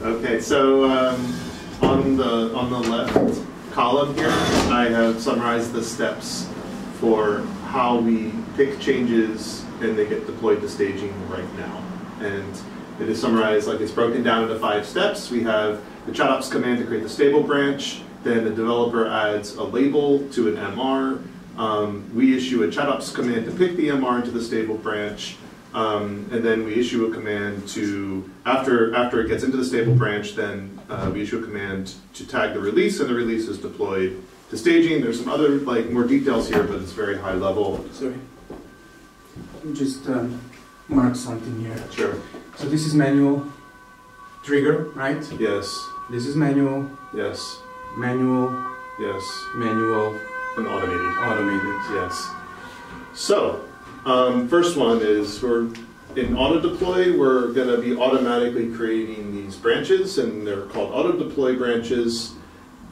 Okay, so um, on the on the left column here, I have summarized the steps for how we pick changes and they get deployed to staging right now. And it is summarized like it's broken down into five steps. We have the chatops command to create the stable branch. Then the developer adds a label to an MR. Um, we issue a chatops command to pick the MR into the stable branch. Um, and then we issue a command to, after, after it gets into the stable branch, then uh, we issue a command to tag the release, and the release is deployed to staging. There's some other, like, more details here, but it's very high level. Sorry. Just um, mark something here. Sure. So this is manual trigger, right? Yes, This is manual, yes, manual, yes. manual, And automated. automated. Yes. So, um, first one is we're in auto deploy. We're going to be automatically creating these branches, and they're called auto deploy branches.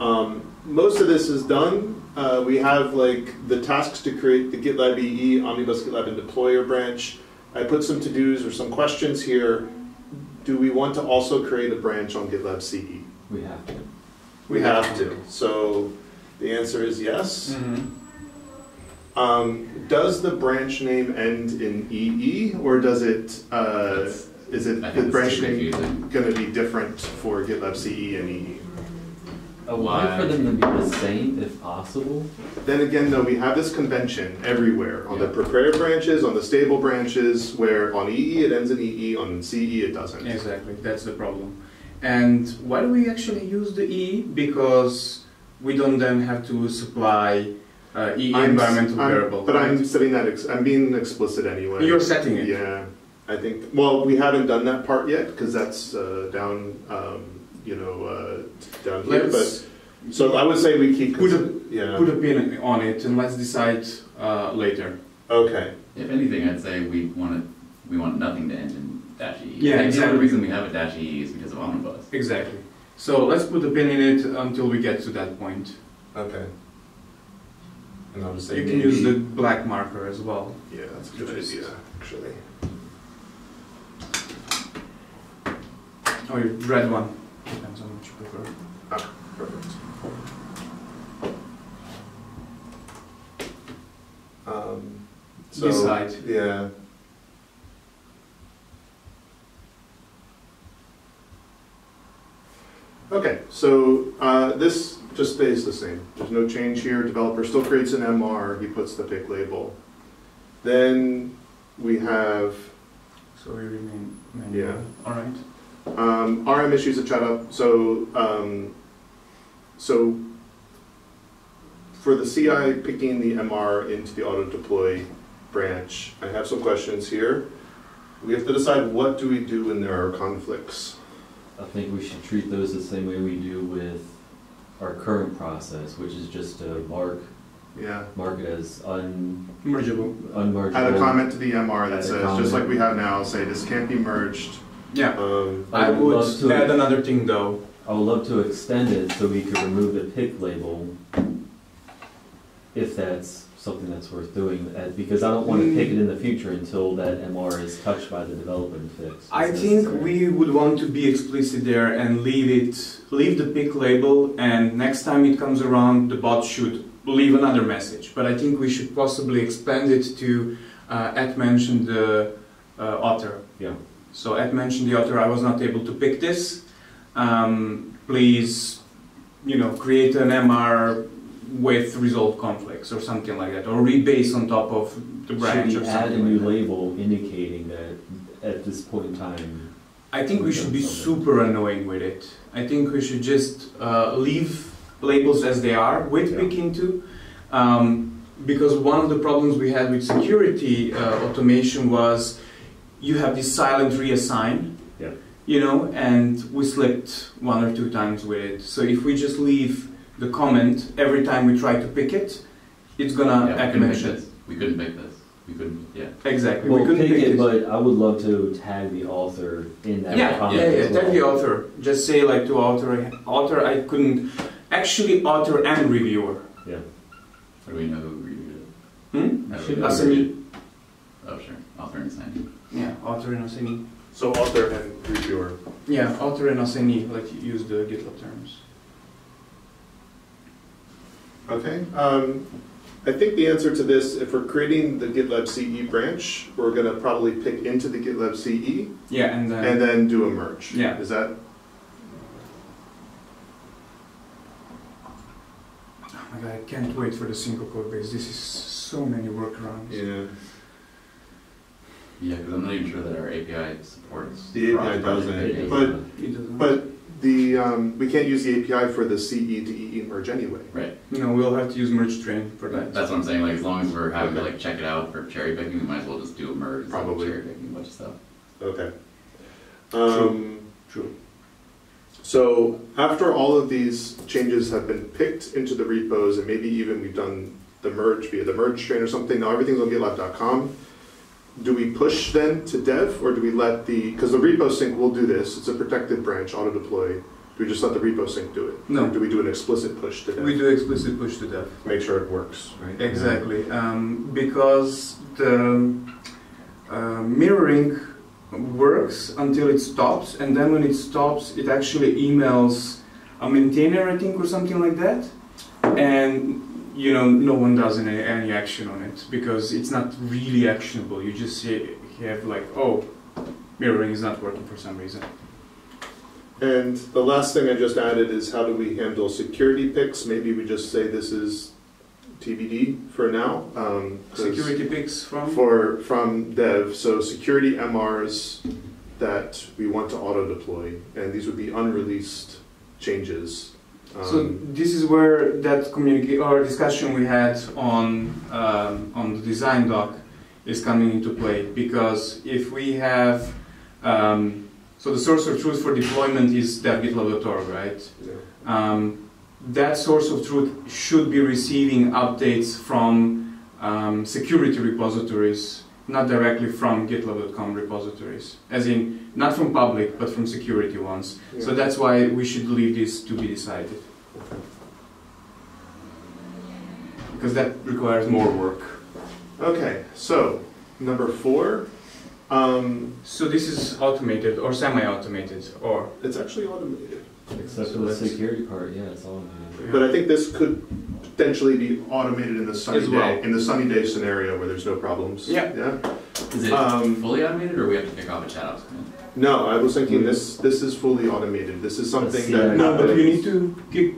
Um, most of this is done. Uh, we have like the tasks to create the GitLab EE, Omnibus GitLab and deployer branch. I put some to dos or some questions here. Do we want to also create a branch on GitLab CE? We have to. We have to. So the answer is yes. Mhm. Um, does the branch name end in EE or does it, uh, is it the branch name going to be different for GitLab CE and EE? I would like for them to be the same if possible. Then again, though, we have this convention everywhere on the Yeah. prepare branches, on the stable branches, where on EE it ends in EE, on CE it doesn't. Exactly, that's the problem. And why do we actually use the E? Because we don't then have to supply uh, E I'm- environmental I'm- variable. But I'm setting that, ex- I'm being explicit anyway. You're setting it. Yeah, I think, well, we haven't done that part yet, because that's uh, down, um, you know, uh, down here, but, Let's so I would say we keep. Put a- Yeah, put a pin on it and let's decide uh, later. okay, If anything, I'd say we want it, we want nothing to end in dash E. Yeah, I The exactly. only reason we have a dash E is because of omnibus. Exactly. So let's put a pin in it until we get to that point. okay. And I'll just say You can use maybe- the black marker as well. Yeah, that's a good Just- idea, actually. Or your red one. Depends on what you prefer. Perfect. Um, so, Decide. Yeah. Okay, so uh, this just stays the same. There's no change here. Developer still creates an MR. He puts the pick label. Then we have So we remain manual. Yeah. All right. Um, RM issues a chatops. So, um, so for the CI picking the MR into the auto deploy branch, I have some questions here. We have to decide what do we do when there are conflicts. I think we should treat those the same way we do with our current process, which is just to mark, Yeah. mark it as un, Mergeable. unmarketable. Add a comment to the MR that Add a says, just comment. like we have now, say this can't be merged. Yeah. Um, I I would would love to- add another thing though. I would love to extend it so we could remove the pick label if that's something that's worth doing, uh, because I don't want to pick it in the future until that MR is touched by the developer and fixed. I It's think necessary. we would want to be explicit there and leave it, leave the pick label, and next time it comes around, the bot should leave another message. But I think we should possibly expand it to uh, at mention the uh, author. Yeah. So at mention the author, I was not able to pick this. Um, please, you know, create an MR with resolve conflicts or something like that, or rebase on top of the branch Should or we add a new like label indicating that at this point in time, I think we should be Something. super annoying with it. I think we should just uh, leave labels as they are with Yeah. pick into, um, because one of the problems we had with security uh, automation was you have this silent reassign. Yeah. You know, and we slipped one or two times with it. So if we just leave the comment every time we try to pick it, it's gonna Yeah, we act couldn't pick this. We couldn't pick this. We couldn't, yeah. Exactly. we couldn't pick pick it, this. but I would love to tag the author in that Yeah, comment yeah, yeah. as well. Tag the author. Just say like to author, author. I couldn't actually author and reviewer. How do we know who reviewed Hmm? it? How do we Should know who assignee. Oh, sure. Author and signing. Yeah, author and assignee. so author and reviewer. Yeah, author and assignee, like use the GitLab terms. Okay, um, I think the answer to this, if we're creating the GitLab CE branch, we're gonna probably pick into the GitLab CE Yeah, and then and then do a merge. Yeah. Is that, oh my god, I can't wait for the single code base. This is so many workarounds. yeah, Yeah, because I'm not even sure that our API supports. The API doesn't, APIs. but- It doesn't. but the, um, we can't use the API for the CE to EE merge anyway. Right, no, we'll have to use merge train for that. that's what I'm saying, like, as long as we're having to like check it out for cherry picking, we might as well just do a merge. instead of Probably. Cherry picking a bunch of stuff. Okay. Um, True. So after all of these changes have been picked into the repos, and maybe even we've done the merge via the merge train or something, now everything's on GitLab.com. Do we push then to dev, or do we let the, because the repo sync will do this, it's a protected branch, auto deploy. Do we just let the repo sync do it? No. Or do we do an explicit push to dev? We do explicit push to dev. Make sure it works, right? Exactly, um, because the uh, mirroring works until it stops, and then when it stops, it actually emails a maintainer, I think, or something like that, and you know, no one does any, any action on it because it's not really actionable. You just say, you have like, oh, mirroring is not working for some reason. And the last thing I just added is how do we handle security picks? Maybe we just say this is TBD for now. um, Security picks from. For, from dev, so security MRs that we want to auto deploy, and these would be unreleased changes. So Um, this is where that communicate or discussion we had on um, on the design doc is coming into play because if we have um, so the source of truth for deployment is dev.gitlab.org, right? Um, that source of truth should be receiving updates from um, security repositories, not directly from GitLab.com repositories, as in not from public but from security ones. Yeah. So that's why we should leave this to be decided. Because that requires more work. Okay, so, number four, um, So this is automated or semi-automated or it's actually automated. Except for the security part, yeah, it's all new. But I think this could potentially be automated in the sunny As well. day, in the sunny day scenario where there's no problems. Yeah. Yeah? Is it Um, fully automated, or we have to pick off a chat ops command? No, I was thinking this, this is fully automated. This is something that. no, but you need to kick.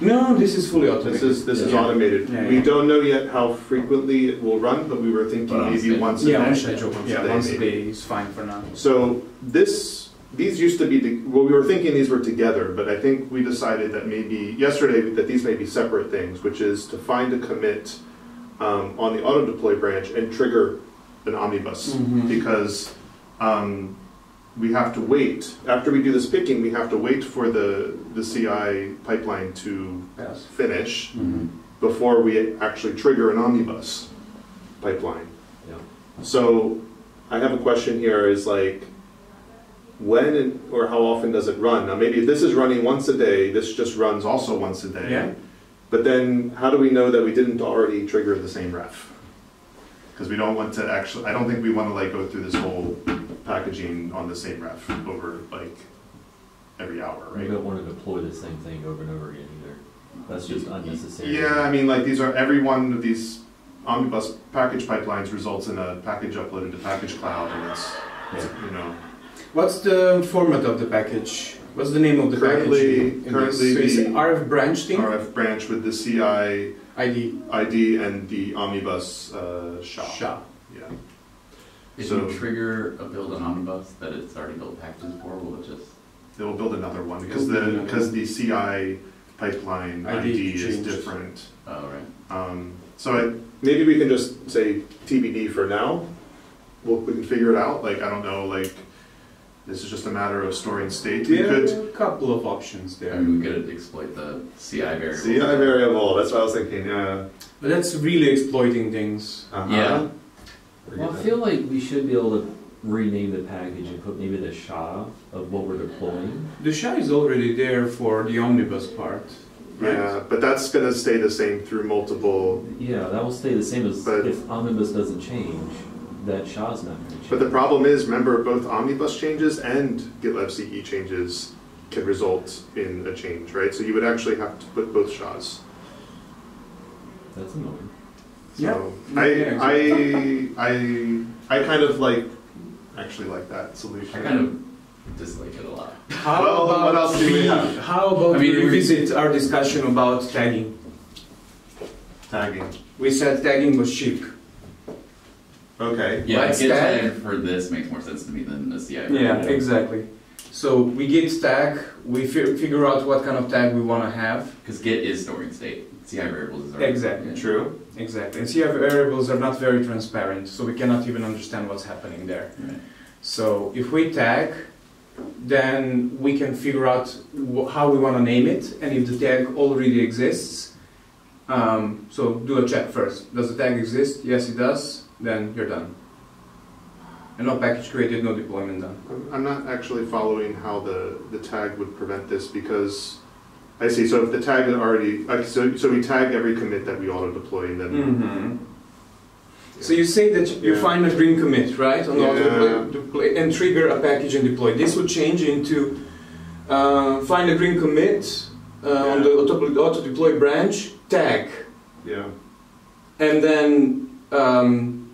No, this is fully automated. This is, this is Yeah. automated. Yeah, We yeah. don't know yet how frequently it will run, but we were thinking But on maybe schedule. once a day. yeah, on. Once Yeah, a day, once a maybe. day is fine for now. So this, these used to be, the- well, we were thinking these were together, but I think we decided that maybe, yesterday, that these may be separate things, which is to find a commit um, on the auto deploy branch and trigger an omnibus. Mhm. Because um, we have to wait, after we do this picking, we have to wait for the, the CI pipeline to Yes. finish Mhm. before we actually trigger an omnibus pipeline. Yeah. So I have a question here is like, when and- or how often does it run? Now, maybe if this is running once a day, this just runs also once a day. Yeah. But then how do we know that we didn't already trigger the same ref? Because we don't want to actually, I don't think we want to like go through this whole packaging on the same ref over like every hour, We right? don't want to deploy the same thing over and over again either. That's just unnecessary. Yeah, I mean, like these are, every one of these omnibus package pipelines results in a package upload into package cloud and it's, Yeah. you know. What's the format of the package? What's the name of the Currently- package? in this? currently so it's the RF branch thing. RF branch with the CI ID. ID and the omnibus uh, SHA. SHA. Yeah. If So- you trigger a build on Omnibus that it's already built packages for, will it just? They will build another one because the, because the CI pipeline ID ID is changed. different. Oh, right. Um, So I, maybe we can just say TBD for now. We'll, we can figure it out, like, I don't know, like, this is just a matter of storing state. We There could, are a couple of options I there. mean, we could exploit the CI variable. CI variable, that's what I was thinking, yeah. But that's really exploiting things. Uh-huh. Yeah. Well, I feel like we should be able to rename the package and put maybe the SHA of what we're deploying. The SHA is already there for the omnibus part. right? Yeah, but that's gonna stay the same through multiple, Yeah, that will stay the same as But- if omnibus doesn't change. that SHA's not gonna change. But the problem is, remember, both omnibus changes and GitLab CE changes can result in a change, right? So you would actually have to put both SHAs. That's annoying. Yeah. So Yeah, I, exactly. I, I, I kind of like, actually like that solution. I kind of dislike it a lot. How Well, about what else do we we, have? how about I mean, we we- revisit our discussion about tagging? Tagging. We said tagging was cheap. Okay. Yeah, Let's Git tag- tag for this makes more sense to me than the CI. Yeah, exactly. So we git tag, we fi- figure out what kind of tag we want to have. Because Git is storing state. CI variables is already. Exactly. yeah. True. Exactly. And CI variables are not very transparent, so we cannot even understand what's happening there. Right. So if we tag, then we can figure out wh- how we want to name it, and if the tag already exists, um, so do a check first. Does the tag exist? Yes, it does. Then you're done. And no package created, no deployment done. I'm- I'm not actually following how the, the tag would prevent this because, I see, so if the tag had already, like, so, so we tag every commit that we auto deploy and then. Mm-hmm. So you say that you Yeah. find a green commit, right, on the auto deploy, deploy, and trigger a package and deploy. This would change into uh, find a green commit uh, on the auto, auto deploy branch, tag, Yeah. and then um,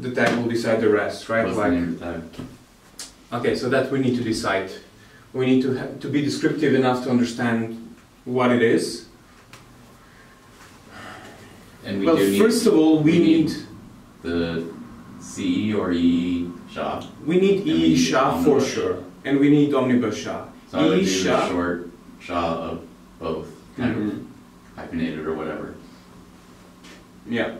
the tag will decide the rest, right? What's the Like, name of the tag? okay, so that we need to decide. We need to ha- to be descriptive enough to understand what it is. And we well, do need first of all, we we need- need the CE or EE SHA. we need E need SHA for sure, and we need omnibus SHA. So I would do SHA. short SHA of both, kind Mhm. of hyphenated or whatever. Yeah.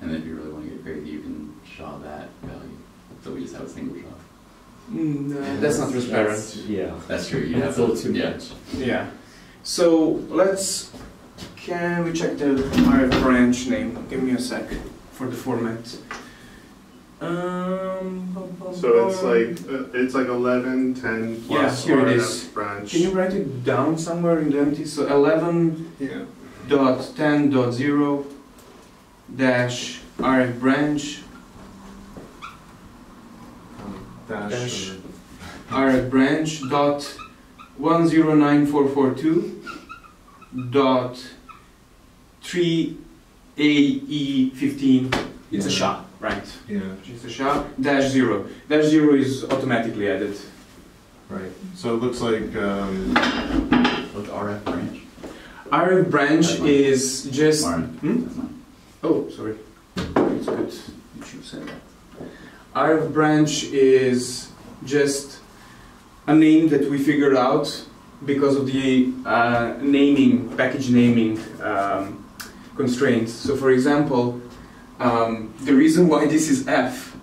And then if you really want to get crazy, you can SHA that value. So we just have a single SHA. Mm, no, that's not transparent. That's- Yeah. That's true. You That's have a little too yeah. much. Yeah. So let's. Can we check the RF branch name? Give me a sec for the format. Um, bum, bum, So it's like, uh, it's like eleven, ten Yeah, plus here it RF is. branch. Can you write it down somewhere in the empty? So eleven Yeah. dot ten dot zero dash RF branch Dash. Dash. RF branch dot one zero nine four four two dot three AE fifteen. It's a Yeah. SHA, right? Yeah, It's a SHA dash zero. Dash zero is automatically added. right. So it looks like, um, What's RF branch? RF branch is just. Hmm? Oh, sorry. It's good. You should say that. RF branch is just a name that we figured out because of the uh, naming, package naming um, constraints. So, for example, um, the reason why this is F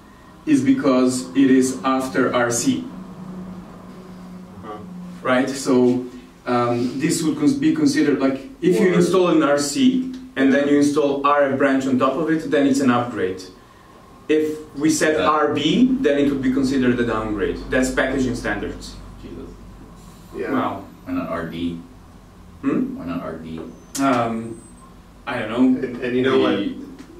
is because it is after RC, uh, right? So, um, this would cons- be considered like if you install an RC and then you install RF branch on top of it, then it's an upgrade. If we set Yeah. RB, then it would be considered a downgrade. That's packaging standards. Jesus. yeah. Wow. Why not RD? Hmm? Why not RD? Um, I don't know. And, and you know what,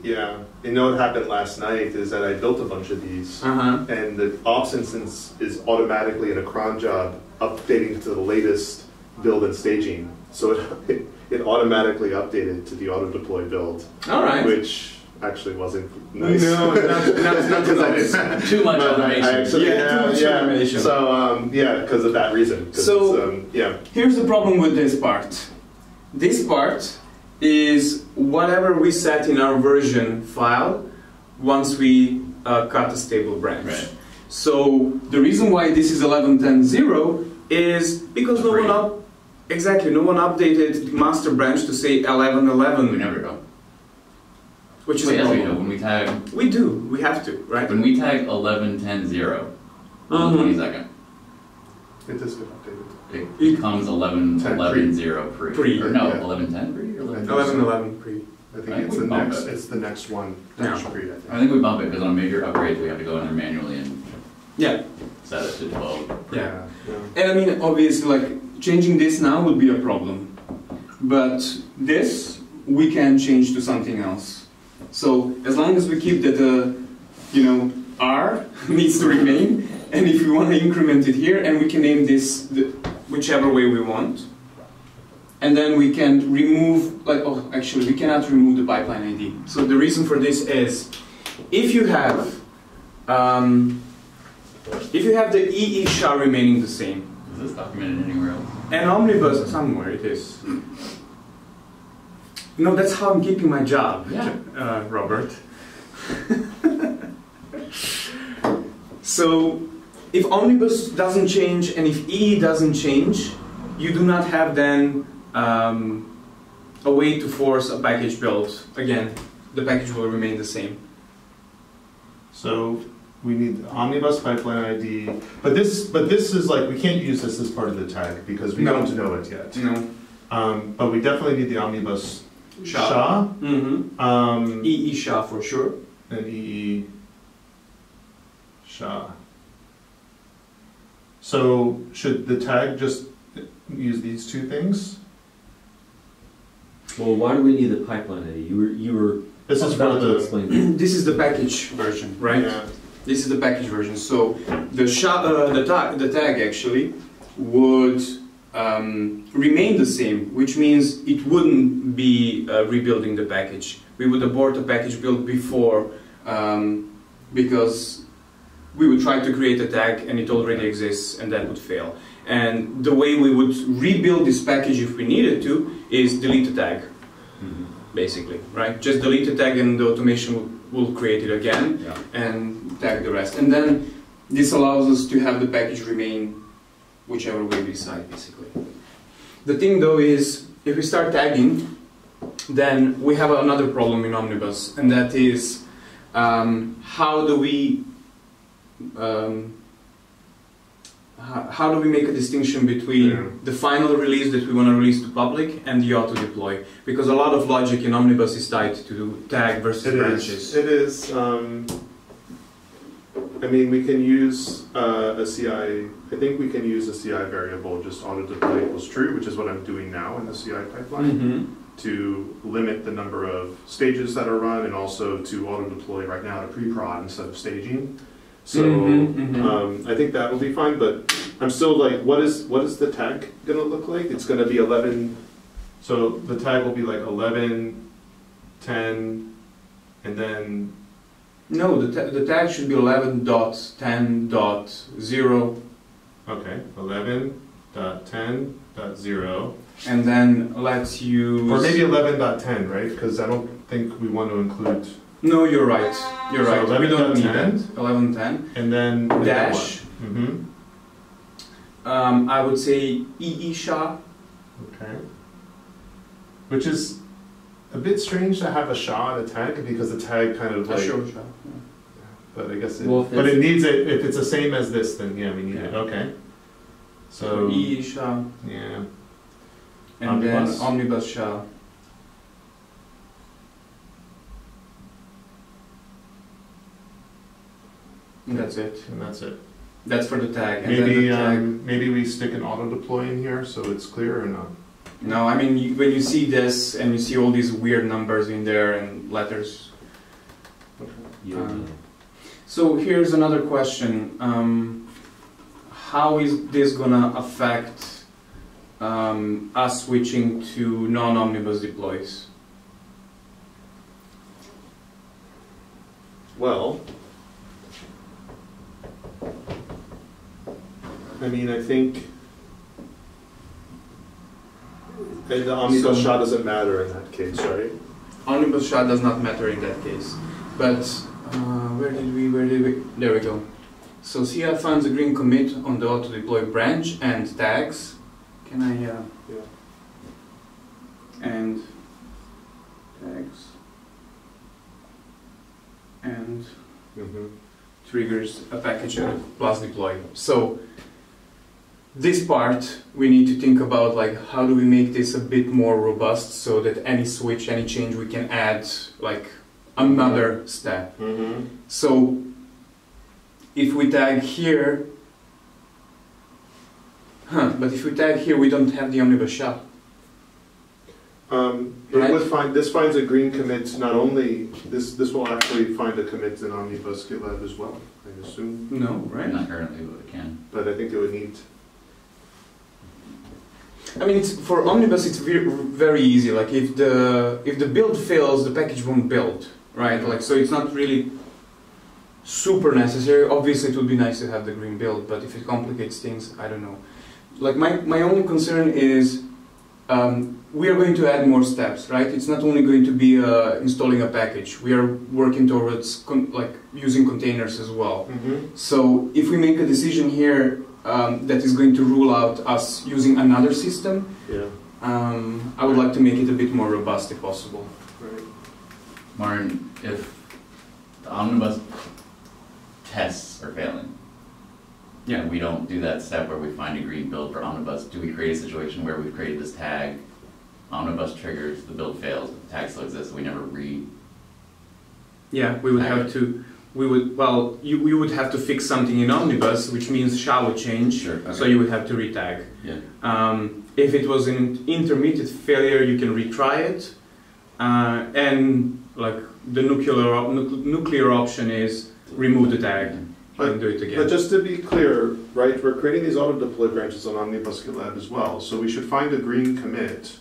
yeah, you know what happened last night is that I built a bunch of these. Uh huh. And the ops instance is automatically in a cron job updating to the latest build and staging. So it, it, it automatically updated to the auto deploy build, All right. which actually wasn't nice. No, not, not, not 'Cause I didn't- Too much But I- I actually- Yeah, too much yeah. automation. So um, yeah, because of that reason. 'Cause So- um, yeah, Here's the problem with this part. This part is whatever we set in our version file once we uh, cut a stable branch. Right. So the reason why this is 11.10.0 is because no one Free. up exactly no one updated the master branch to say 11.11, We never go. Which is Wait, a yes, we problem. do. When we tag, We do. We have to, right? when we tag eleven ten zero on Mhm. the twenty second, it does get updated. it It- becomes eleven 10 eleven zero pre. Pre. Or no, Yeah. eleven ten pre or eleven. 11.11 pre. I think I it's the we bump next. it. It's the next one. Yeah. Next breed, I think. I think we bump it because on major upgrades we have to go in there manually and Yeah. set it to twelve. Yeah. yeah. And I mean, obviously, like changing this now would be a problem, but this we can change to something else. So as long as we keep that, uh, you know, R needs to remain, and if we want to increment it here, and we can name this the, whichever way we want, and then we can remove, like, oh, actually, we cannot remove the pipeline ID. So the reason for this is, if you have, um, if you have the EE SHA remaining the same, Is this documented anywhere else? and omnibus somewhere it is. No, that's how I'm keeping my job, Yeah. uh, Robert. so, if omnibus doesn't change and if E doesn't change, you do not have then um, a way to force a package build. Again, the package will remain the same. So we need omnibus pipeline ID, but this, but this is like, we can't use this as part of the tag because we No. don't know it yet. You know. Um, but we definitely need the omnibus SHA. SHA, Mm-hmm. um, EE SHA for sure. and EE SHA. So should the tag just use these two things? Well, why do we need the pipeline ID? You were, you were This is about to the. explain. this is the package version, right? Yeah. This is the package version. So the sha- uh, the, tag, the tag actually would um, remain the same, which means it wouldn't be uh, rebuilding the package. We would abort the package build before um, because we would try to create a tag and it already exists and that would fail. And the way we would rebuild this package if we needed to is delete the tag, Mhm. basically, right? Just delete the tag and the automation will, will create it again Yeah. and tag the rest. And then this allows us to have the package remain whichever way we decide, basically. The thing though is, if we start tagging, then we have another problem in Omnibus, and that is um, how do we um, how, do we make a distinction between Yeah. the final release that we want to release to public and the auto deploy? Because a lot of logic in Omnibus is tied to tag versus It branches. is. It is. Um, I mean, we can use uh, a CI. I think we can use a CI variable, just auto deploy equals true, which is what I'm doing now in the CI pipeline, Mhm. to limit the number of stages that are run, and also to auto deploy right now to pre-prod instead of staging. So Mhm, mhm. um, I think that will be fine. But I'm still like, what is what is the tag gonna look like? It's gonna be 11. So the tag will be like 11, 10, and then No, the, ta- the tag should be 11.10.0 Okay, eleven dot ten dot zero, and then let's use. or maybe eleven dot ten, right? Because I don't think we want to include, No, you're right. You're So right. We don't need 11.10. that. 11.10. and then Dash. Mm-hmm. Um, I would say EE SHA. Okay. Which is a bit strange to have a SHA and a tag because the tag kind of like. sure, SHA. But I guess it, Well, but it needs it if it's the same as this, then yeah, we need it. Okay. So So EE SHA yeah. and Omnibus. then Omnibus SHA. And that's it. And that's it. That's for the tag. And Maybe the tag. um, maybe we stick an auto deploy in here so it's clear or not. No, I mean you, when you see this and you see all these weird numbers in there and letters. Don't Um. So here's another question: um, How is this gonna affect um, us switching to non-omnibus deploys? Well, I mean, I think and the omnibus So- SHA doesn't matter in that case, right? Omnibus SHA does not matter in that case. But uh, where did we? Where did we? There we go. So CI finds a green commit on the auto deploy branch and tags. Can I? Uh, Yeah. And tags and Mm-hmm. triggers a package plus deploy. So this part we need to think about like how do we make this a bit more robust so that any switch, any change we can add like another step. Mm-hmm. So if we tag here, huh, but if we tag here we don't have the omnibus SHA. Um, it Right. would find, this finds a green commit, not only, this, this will actually find a commit in Omnibus GitLab as well, I assume, No, right? Not currently, but it can. but I think it would need, I mean, it's, for Omnibus, it's ve- very easy. Like, if the if the build fails, the package won't build, right? Like, so it's not really super necessary. Obviously, it would be nice to have the green build, but if it complicates things, I don't know. Like, my my only concern is um, we are going to add more steps, right? It's not only going to be uh, installing a package. We are working towards con- like using containers as well. So if we make a decision here um, that is going to rule out us using another system, yeah, um, I would like to make it a bit more robust if possible. right. Marin, if the omnibus tests are failing, and we don't do that step where we find a green build for omnibus, do we create a situation where we've created this tag, omnibus triggers, the build fails, but the tag still exists, so we never re, Yeah, we would have to. We would well, you we would have to fix something in Omnibus, which means SHA would change. Sure, So you would have to retag. yeah, Um, if it was an intermediate failure, you can retry it. Uh, and like the nuclear op- nuc- nuclear option is remove the tag and do it again. But just to be clear, right, we're creating these auto deploy branches on Omnibus GitLab as well, so we should find a green commit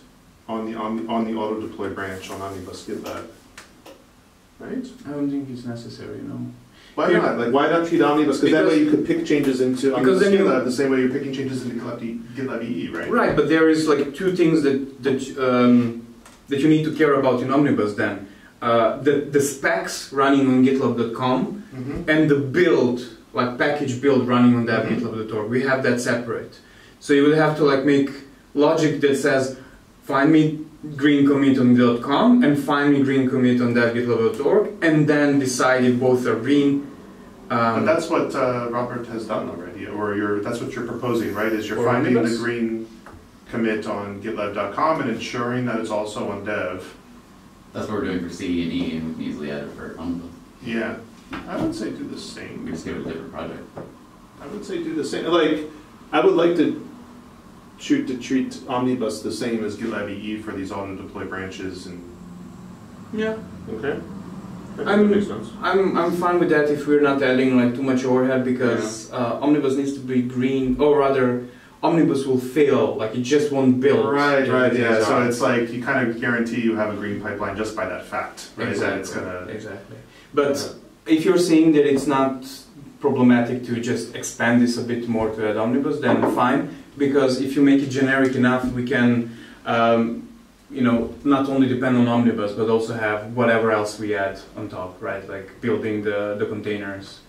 on the, on, on the auto deploy branch on Omnibus GitLab. Right? I don't think it's necessary, you know. Why Yeah. not? Like, why not treat Omnibus, because that way you could pick changes into Because then you- GitLab the same way you're picking changes into GitLab, GitLab EE, right? Right, but there is like two things that that um, that you need to care about in Omnibus. Then uh, the the specs running on GitLab.com Mhm. and the build, like package build running on that Mhm. GitLab.org. We have that separate. So you would have to like make logic that says, find me green commit on .com and find me green commit on that GitLab.org, and then decide if both are green. But Um, that's what uh, Robert has done already, or you're, that's what you're proposing, right? Is you're finding the green commit on GitLab.com and ensuring that it's also on dev. that's what we're doing for C and E, and we can easily add it for omnibus, Yeah, I would say do the same. we same. just give it a different project. I would say do the same. Like, I would like to shoot to treat Omnibus the same as GitLab EE for these auto deploy branches and. yeah. Okay. I'm- makes sense. I'm, I'm fine with that if we're not adding like too much overhead because uh, Omnibus needs to be green, or rather, Omnibus will fail, like it just won't build. Right, right, yeah. So on. it's like you kind of guarantee you have a green pipeline just by that fact, right? That it's gonna. exactly. But if you're saying that it's not problematic to just expand this a bit more to add Omnibus, then fine. Because if you make it generic enough, we can, um, you know, not only depend on Omnibus, but also have whatever else we add on top, right? Like building the, the containers,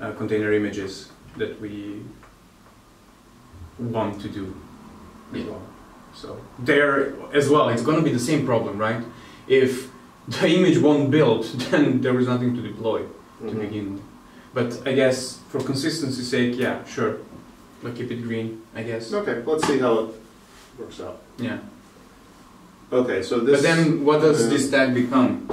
uh, container images that we want to do as Yeah. well. So there as well, it's going to be the same problem, right? If the image won't build, then there is nothing to deploy to Mhm. begin with. But I guess for consistency's sake, yeah, sure. Like keep it green, I guess. Okay, let's see how it works out. Yeah. Okay, so this. But then what does uh, this tag become?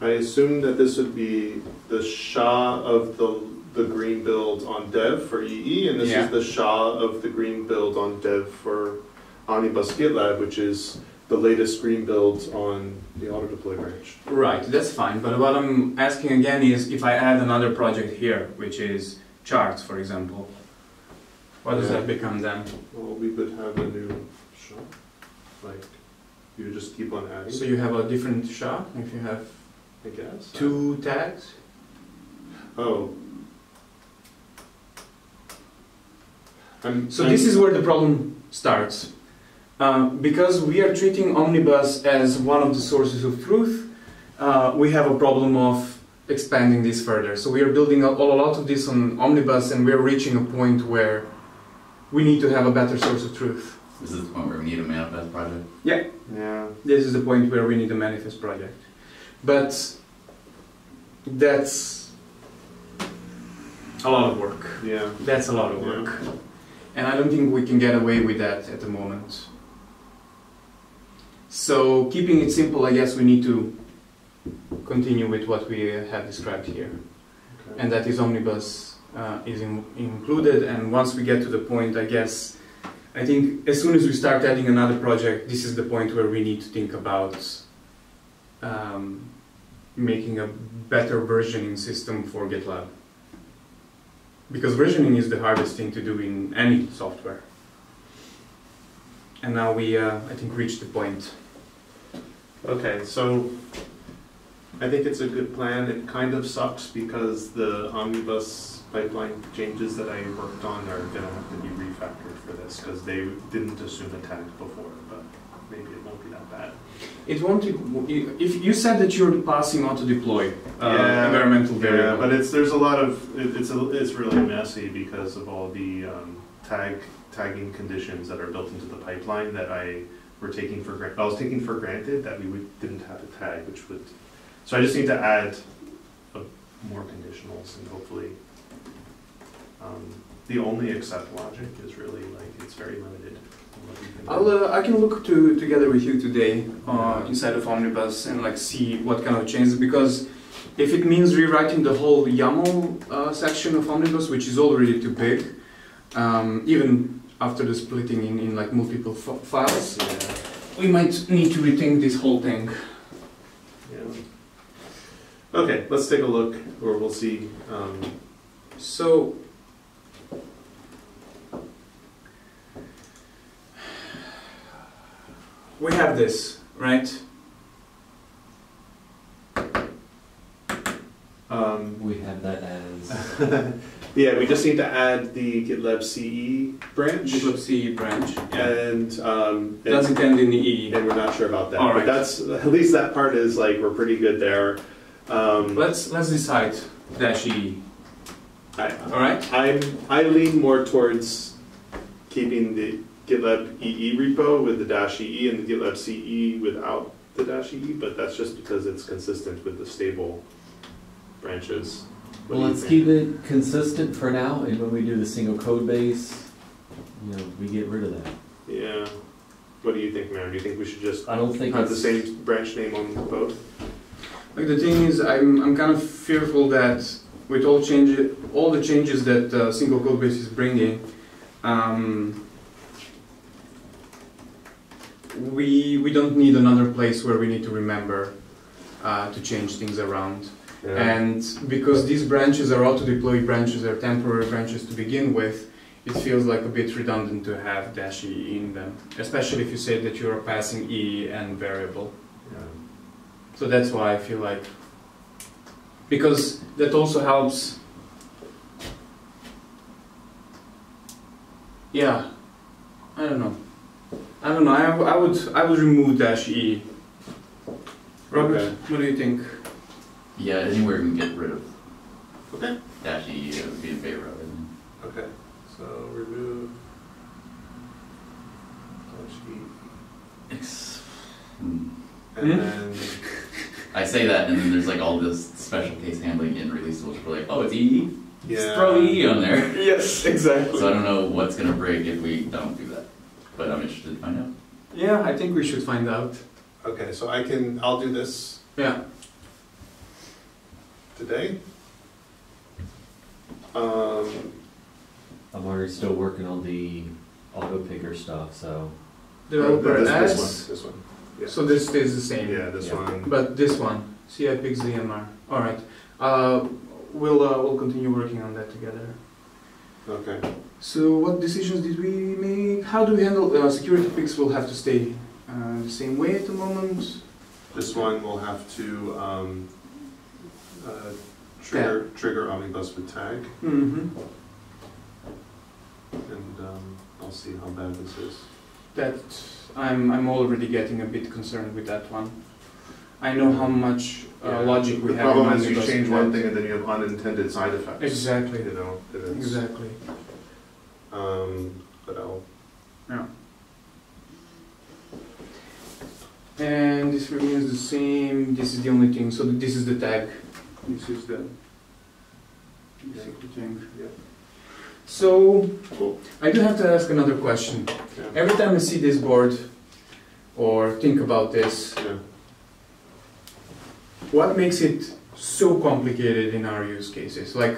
I assume that this would be the SHA of the, the green build on dev for EE, and this Yeah. is the SHA of the green build on dev for Omnibus GitLab, which is the latest green build on the auto deploy branch. Right, that's fine. But what I'm asking again is if I add another project here, which is charts, for example, what does Yeah. that become then? Well, we could have a new SHA, like, you just keep on adding, So you have a different SHA if you have I guess. two tags? Oh. I'm, So this is where the problem starts. Uh, because we are treating Omnibus as one of the sources of truth, uh, we have a problem of expanding this further. So we are building a, a lot of this on Omnibus and we're reaching a point where we need to have a better source of truth. This is the point where we need a manifest project. Yeah. This is the point where we need a manifest project. But that's a lot of work. Yeah. That's a lot of work. And I don't think we can get away with that at the moment. So, keeping it simple, I guess we need to continue with what we have described here. Okay. And that is Omnibus uh, is in, included. And once we get to the point, I guess, I think as soon as we start adding another project, this is the point where we need to think about um, making a better versioning system for GitLab. Because versioning is the hardest thing to do in any software. And now we, uh, I think, reached the point. Okay, so I think it's a good plan. It kind of sucks because the omnibus pipeline changes that I worked on are gonna have to be refactored for this, because they didn't assume a tag before, but maybe it won't be that bad. It won't. If you said that you're passing on to deploy uh, Yeah, environmental Yeah, variable, but it's, there's a lot of, it- it's, a- it's really messy because of all the um, tag, tagging conditions that are built into the pipeline that I were taking for granted, I was taking for granted that we would, didn't have a tag, which would, so I just need to add a- more conditionals and hopefully, um, the only accept logic is really like, it's very limited. in what you can do. I'll uh, I can look to together with you today uh, inside of Omnibus and like see what kind of changes because if it means rewriting the whole YAML uh, section of Omnibus, which is already too big, um, even after the splitting in, in like multiple f- files, Yeah, we might need to rethink this whole thing. Okay, let's take a look, or we'll see, um, So. We have this, right? um, We have that as, Yeah, we just need to add the GitLab CE branch. GitLab CE branch. And, um, it end in the E? and we're not sure about that, All but that's, at least that part is like, we're pretty good there. Um, Let's let's decide dash E. I, All right. I'm, I lean more towards keeping the GitLab EE repo with the dash EE and the GitLab CE without the dash EE, but that's just because it's consistent with the stable branches. What well, let's think? keep it consistent for now, and when we do the single code base, you know, we get rid of that. Yeah. What do you think, Marin? Do you think we should just I don't think have the same branch name on both? Like the thing is, I'm I'm kind of fearful that with all change all the changes that uh, single code base is bringing, um, we we don't need another place where we need to remember uh, to change things around. And because these branches are auto-deploy branches, they're temporary branches to begin with, it feels like a bit redundant to have dash e in them, especially if you say that you are passing e and variable. Yeah. So that's why I feel like, because that also helps. Yeah, I don't know. I don't know. I, I would I would remove dash e. Robert, Okay. what do you think? Yeah, anywhere we can get rid of Okay. dash E, it would be in favor of it. Okay. So remove dash E. Ex- Hmm. And Hmm? then I say that, and then there's like all this special case handling in release tools for like, oh, it's EE? yeah. Just throw EE on there. Yes, exactly. So I don't know what's gonna break if we don't do that, but I'm interested to find out. Yeah, I think we should find out. Okay, so I can I'll do this Yeah. today. Um, I'm already still working on the auto picker stuff, so. Developer this, as. this one. This one. Yeah. So this stays the same. Yeah, this Yeah. one. But this one, see, CI picks DMR. All right. Uh, we'll uh, we'll continue working on that together. Okay. So what decisions did we make? How do we handle uh, security picks? Will have to stay uh, the same way at the moment. This one will have to um, uh, trigger trigger omnibus with tag, Mm-hmm. and um, I'll see how bad this is. That I'm I'm already getting a bit concerned with that one. I know how much uh, Yeah. logic we the have. in problem is you change one thing and then you have unintended side effects. Exactly. You know. Exactly. Um, but I'll. Yeah. And this remains the same. This is the only thing. So this is the tag. This is the basically thing. Yeah. So Cool. I do have to ask another question. Yeah. Every time I see this board or think about this, Yeah. what makes it so complicated in our use cases? Like,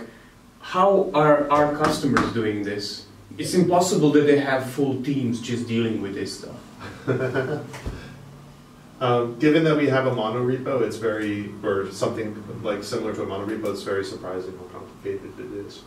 how are our customers doing this It's impossible that they have full teams just dealing with this stuff. Um, given that we have a monorepo, it's very, or something like similar to a monorepo, it's very surprising how complicated it is.